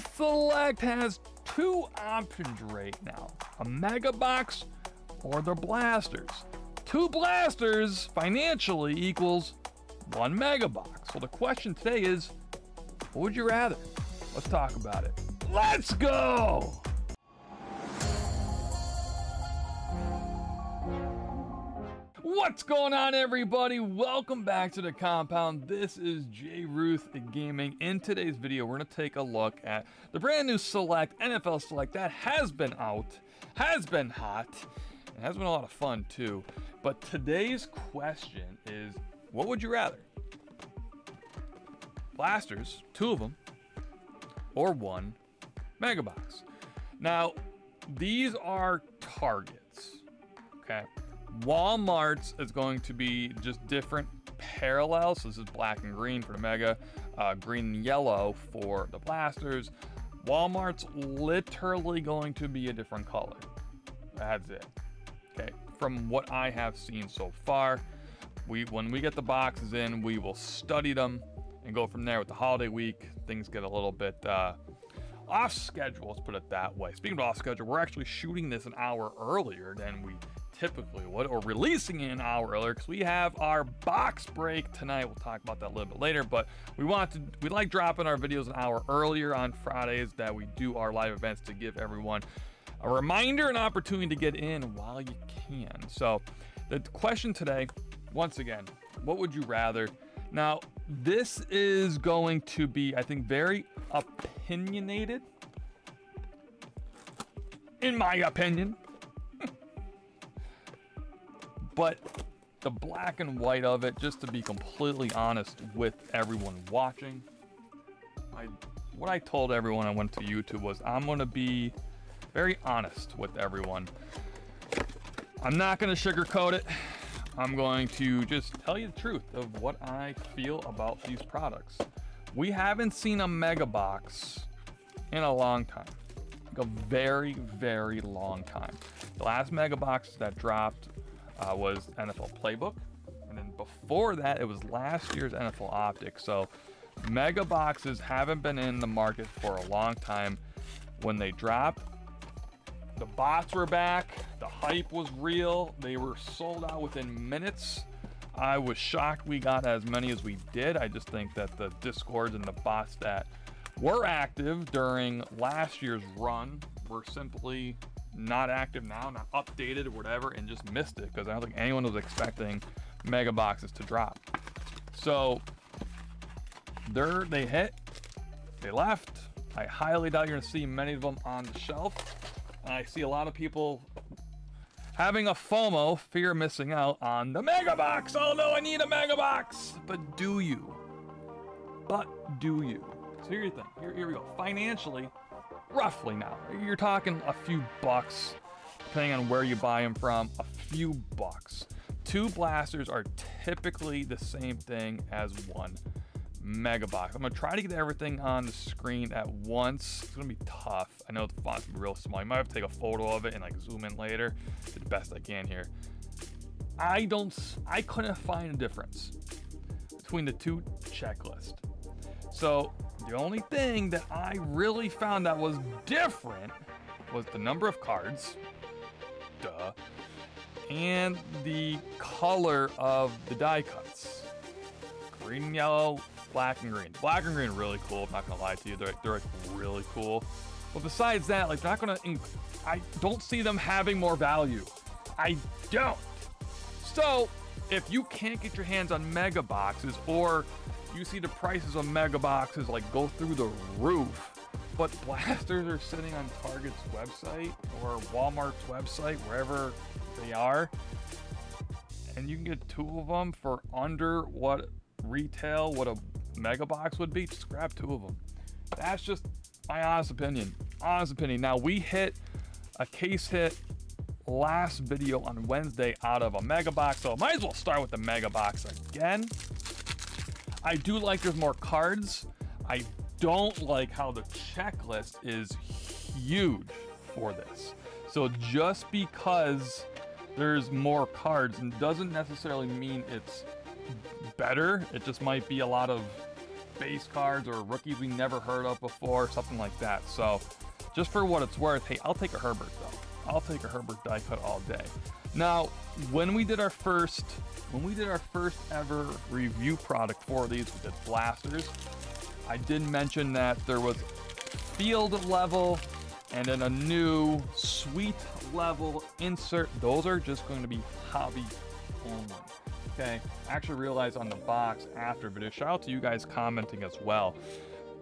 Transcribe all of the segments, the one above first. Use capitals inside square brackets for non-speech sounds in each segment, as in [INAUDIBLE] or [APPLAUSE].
Select has two options right now a Mega Box or the Blasters. Two Blasters financially equals one Mega Box. So the question today is what would you rather? Let's talk about it. Let's go! What's going on, everybody? Welcome back to the compound. This is JReuth Gaming. In today's video, we're going to take a look at the brand new Select, NFL Select, that has been out, has been hot, and has been a lot of fun too. But today's question is what would you rather? Blasters, two of them, or one Mega Box. Now, these are targets, okay? Walmart's is going to be just different parallels. So this is black and green for the Mega, uh, green and yellow for the blasters. Walmart's literally going to be a different color. That's it. Okay, from what I have seen so far, we when we get the boxes in, we will study them and go from there. With the holiday week, things get a little bit uh, off schedule. Let's put it that way. Speaking of off schedule, we're actually shooting this an hour earlier than we typically would, or releasing it an hour earlier because we have our box break tonight. We'll talk about that a little bit later, but we want to, we like dropping our videos an hour earlier on Fridays that we do our live events to give everyone a reminder and opportunity to get in while you can. So the question today, once again, what would you rather? Now, this is going to be, I think, very opinionated. In my opinion. But the black and white of it, just to be completely honest with everyone watching, I, what I told everyone I went to YouTube was I'm going to be very honest with everyone. I'm not going to sugarcoat it. I'm going to just tell you the truth of what I feel about these products. We haven't seen a mega box in a long time. Like a very, very long time. The last mega box that dropped uh, was NFL Playbook. And then before that, it was last year's NFL Optic. So mega boxes haven't been in the market for a long time. When they dropped, the bots were back. The hype was real. They were sold out within minutes. I was shocked we got as many as we did. I just think that the discords and the bots that were active during last year's run were simply not active now, not updated or whatever, and just missed it because I don't think anyone was expecting mega boxes to drop. So there they hit, they left. I highly doubt you're gonna see many of them on the shelf. And I see a lot of people having a FOMO, fear of missing out on the mega box. Oh no, I need a mega box. But do you? But do you? So here's the thing. Here, here we go. Financially, roughly now, you're talking a few bucks, depending on where you buy them from, a few bucks. Two blasters are typically the same thing as one mega box. I'm gonna try to get everything on the screen at once. It's gonna be tough. I know the font's real small. You might have to take a photo of it and like zoom in later. Do the best I can here. I don't, I couldn't find a difference between the two checklists. So the only thing that I really found that was different was the number of cards, duh, and the color of the die cuts. Green and yellow, black and green. Black and green really cool, I'm not gonna lie to you, they're, they're like really cool. But besides that, like they're not gonna, I don't see them having more value. I don't. So, if you can't get your hands on mega boxes or you see the prices of mega boxes like go through the roof. But [LAUGHS] blasters are sitting on Target's website or Walmart's website, wherever they are. And you can get two of them for under what retail, what a mega box would be. Just grab two of them. That's just my honest opinion. Honest opinion. Now, we hit a case hit last video on Wednesday out of a mega box, so might as well start with the mega box again. I do like there's more cards. I don't like how the checklist is huge for this. So just because there's more cards doesn't necessarily mean it's better. It just might be a lot of base cards or rookies we never heard of before, something like that. So just for what it's worth, hey, I'll take a Herbert though. I'll take a Herbert die cut all day. Now, when we did our first, when we did our first ever review product for these, we did blasters. I did mention that there was field level and then a new suite level insert. Those are just going to be hobby only. Okay, I actually realized on the box after but a shout out to you guys commenting as well.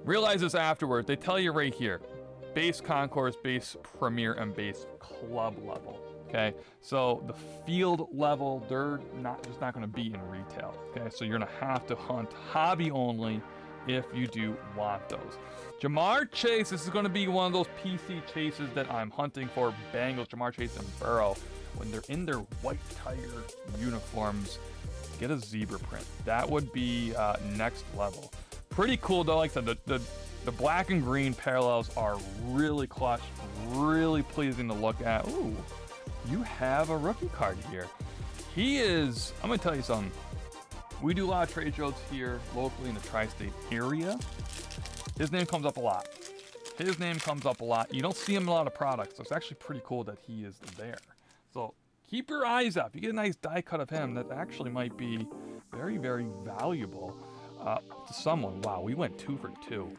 Realize this afterward, they tell you right here, base concourse, base premier, and base club level. Okay, so the field level, they're not just not going to be in retail. Okay, so you're going to have to hunt hobby only if you do want those. Ja'Marr Chase, this is going to be one of those PC chases that I'm hunting for Bengals, Ja'Marr Chase and Burrow. When they're in their white tiger uniforms, get a zebra print. That would be uh, next level. Pretty cool though, like I said, the, the, the black and green parallels are really clutch, really pleasing to look at. Ooh, you have a rookie card here. He is, I'm gonna tell you something. We do a lot of trade shows here locally in the tri-state area. His name comes up a lot. His name comes up a lot. You don't see him in a lot of products, so it's actually pretty cool that he is there. So keep your eyes up. You get a nice die cut of him, that actually might be very, very valuable uh, to someone. Wow, we went two for two.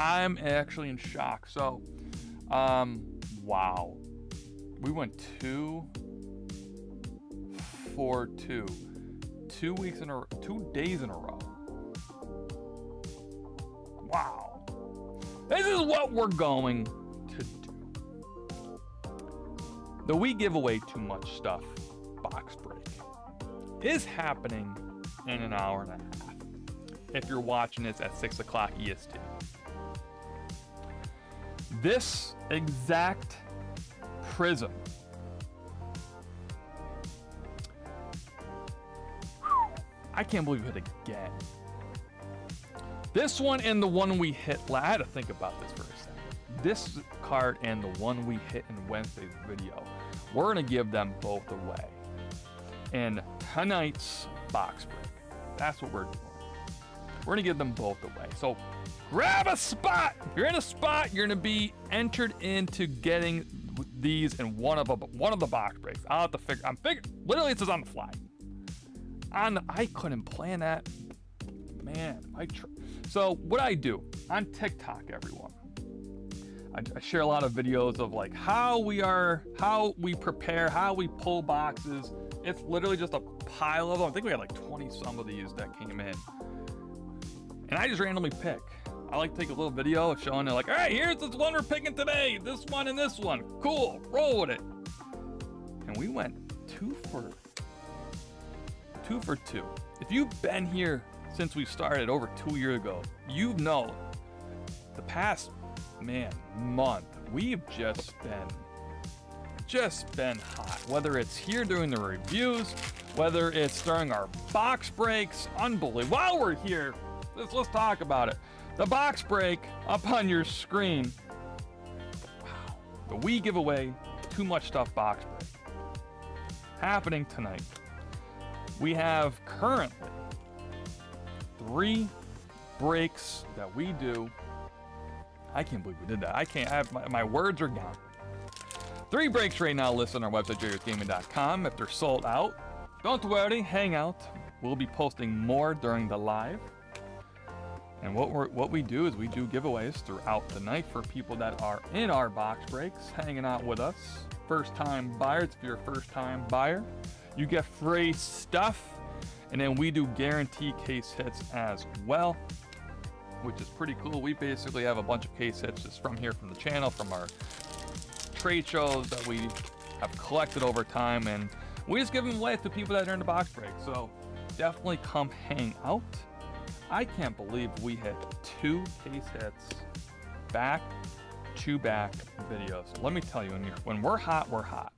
I'm actually in shock. So, um, wow. We went two for two. Two weeks in a two days in a row. Wow. This is what we're going to do. The We Give Away Too Much Stuff box break is happening in an hour and a half. If you're watching this at 6 o'clock EST. This exact prism I can't believe we hit again. This one and the one we hit, I had to think about this for a second. This card and the one we hit in Wednesday's video, we're gonna give them both away. In tonight's box break, that's what we're doing. We're gonna give them both away. So grab a spot. If you're in a spot, you're gonna be entered into getting these in one of a, one of the box breaks. I'll have to figure. I'm figuring. Literally, this is on the fly. On I couldn't plan that. Man, I. Tr- so what I do on TikTok, everyone. I, I share a lot of videos of like how we are, how we prepare, how we pull boxes. It's literally just a pile of them. I think we had like 20 some of these that came in. And I just randomly pick. I like to take a little video showing it like, all right, here's this one we're picking today. This one and this one. Cool. Roll with it. And we went two for two for two. If you've been here since we started over two years ago, you know the past man month we've just been just been hot. Whether it's here during the reviews, whether it's during our box breaks, unbelievable. While we're here, let's, let's talk about it. The box break up on your screen. Wow. The We giveaway too much stuff box break happening tonight. We have currently three breaks that we do. I can't believe we did that. I can't I have my, my words are gone. Three breaks right now listed on our website, JReuthGaming.com. If they're sold out, don't worry, hang out. We'll be posting more during the live. And what we what we do is we do giveaways throughout the night for people that are in our box breaks, hanging out with us. First time buyers, if you're a first time buyer, you get free stuff. And then we do guarantee case hits as well, which is pretty cool. We basically have a bunch of case hits just from here from the channel, from our trade shows that we have collected over time. And we just give them away to people that are in the box break. So definitely come hang out. I can't believe we hit two case hits back to back videos. Let me tell you, when, we're hot, we're hot.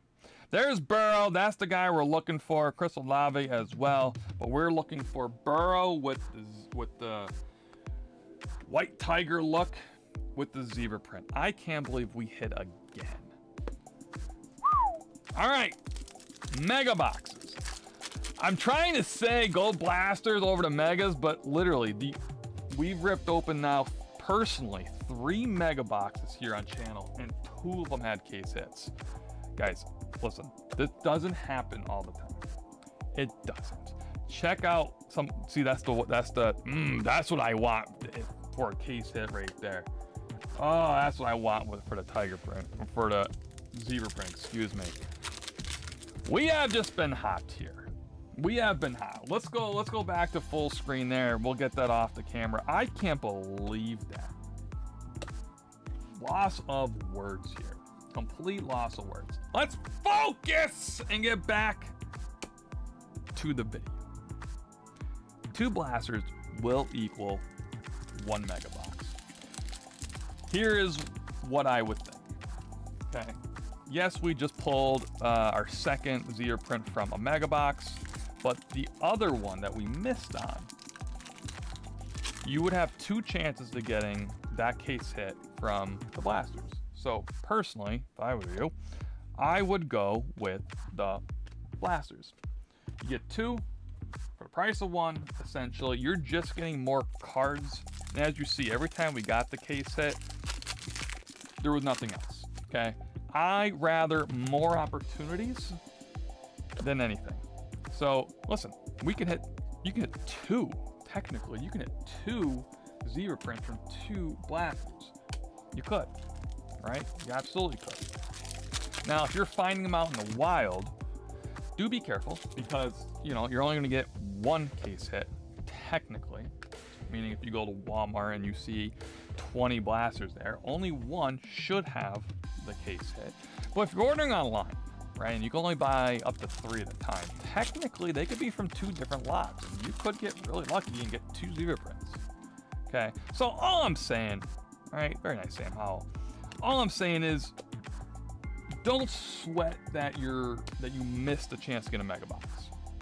There's Burrow. That's the guy we're looking for. Chris Olave as well. But we're looking for Burrow with the, with the white tiger look with the zebra print. I can't believe we hit again. All right, mega boxes. I'm trying to say gold blasters over to megas, but literally, the we've ripped open now personally three mega boxes here on channel, and two of them had case hits. Guys, listen, this doesn't happen all the time. It doesn't. Check out some. See, that's the that's the mm, that's what I want for a case hit right there. Oh, that's what I want with for the tiger print for the zebra print. Excuse me. We have just been hot here. We have been hot. Let's go. Let's go back to full screen there. We'll get that off the camera. I can't believe that. Loss of words here. Complete loss of words. Let's focus and get back to the video. Two blasters will equal one mega box. Here is what I would think. Okay. Yes, we just pulled uh, our second Zebra print from a mega box, but the other one that we missed on, you would have two chances to getting that case hit from the blasters. So personally, if I were you, I would go with the blasters. You get two for the price of one, essentially. You're just getting more cards. And as you see, every time we got the case hit, there was nothing else, okay? I rather more opportunities than anything. So listen, we can hit, you can hit two, technically, you can hit two zebra prints from two blasters. You could, right? You absolutely could. Now, if you're finding them out in the wild, do be careful because, you know, you're only going to get one case hit, technically. Meaning if you go to Walmart and you see 20 blasters there, only one should have the case hit. But if you're ordering online, right, and you can only buy up to three at a time, technically they could be from two different lots. And you could get really lucky and get two zebra prints. Okay, so all I'm saying, all right, very nice, Sam Howell. All I'm saying is don't sweat that you're that you missed a chance to get a mega box.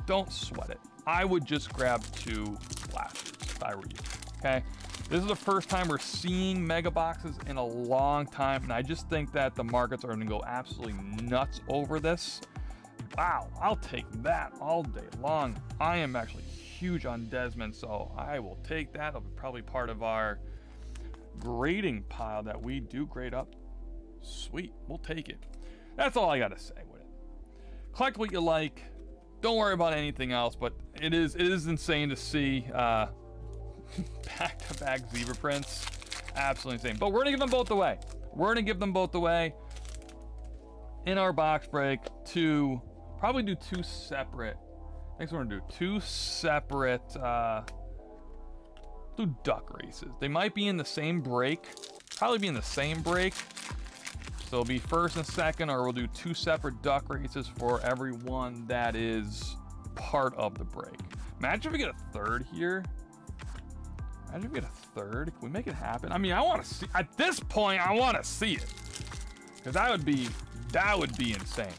Don't sweat it. I would just grab two blasters if I were you. Okay. This is the first time we're seeing mega boxes in a long time, and I just think that the markets are to go absolutely nuts over this. Wow, I'll take that all day long. I am actually huge on Desmond, so I will take that. It'll be probably part of our grading pile that we do grade up. Sweet, we'll take it. That's all I got to say with it. Collect what you like. Don't worry about anything else, but it is it is insane to see uh, [LAUGHS] back-to-back zebra prints. Absolutely insane. But we're gonna give them both away. We're gonna give them both away in our box break to probably do two separate. Next, we're gonna do two separate. Uh, do duck races. They might be in the same break. Probably be in the same break. So it'll be first and second, or we'll do two separate duck races for everyone that is part of the break. Imagine if we get a third here. Imagine if we get a third. Can we make it happen? I mean, I want to see, at this point, I want to see it. Because that would be, that would be insane.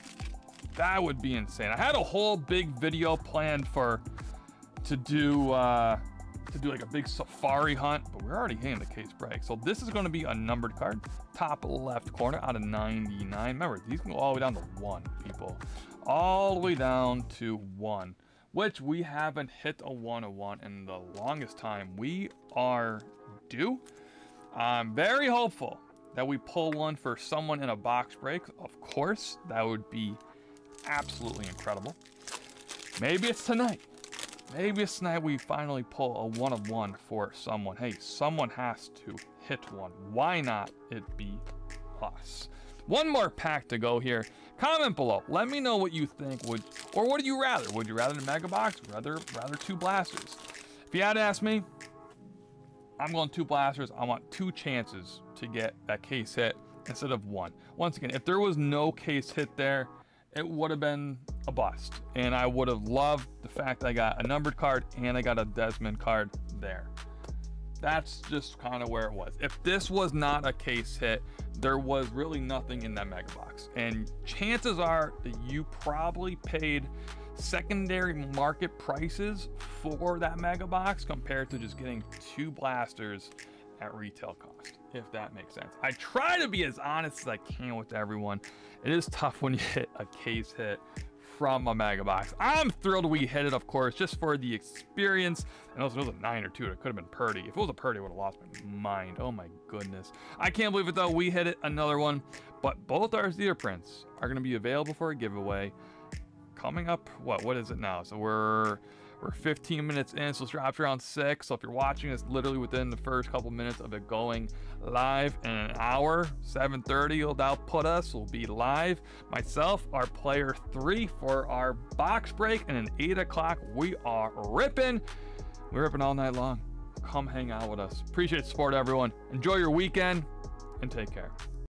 That would be insane. I had a whole big video planned for, to do, uh, to do like a big safari hunt, but we're already hitting the case break. So this is going to be a numbered card, top left corner out of 99. Remember, these can go all the way down to one, people. All the way down to one which we haven't hit a 101 in the longest time. We are due. I'm very hopeful that we pull one for someone in a box break. Of course, that would be absolutely incredible. Maybe it's tonight. Maybe it's tonight we finally pull a one of one for someone. Hey, someone has to hit one. Why not it be us? One more pack to go here. Comment below. Let me know what you think. Would or what do you rather? Would you rather a mega box? Rather rather two blasters? If you had to ask me, I'm going two blasters. I want two chances to get that case hit instead of one. Once again, if there was no case hit there, it would have been a bust. And I would have loved the fact I got a numbered card and I got a Desmond card there. That's just kind of where it was. If this was not a case hit, there was really nothing in that mega box. And chances are that you probably paid secondary market prices for that mega box compared to just getting two blasters at retail cost, if that makes sense. I try to be as honest as I can with everyone. It is tough when you hit a case hit from a mega box. I'm thrilled we hit it, of course, just for the experience. And also, it was a 9 or 2. It could have been Purdy. If it was a Purdy, I would have lost my mind. Oh my goodness. I can't believe it, though. We hit it, another one. But both our Zebra prints are going to be available for a giveaway coming up. What? What is it now? So we're we're 15 minutes in, so this drops around 6. So if you're watching this literally within the first couple minutes of it going live in an hour, 7.30 will now put us. We'll be live. Myself, our player 3 for our box break, and at 8 o'clock, we are ripping. We're ripping all night long. Come hang out with us. Appreciate the support, everyone. Enjoy your weekend, and take care.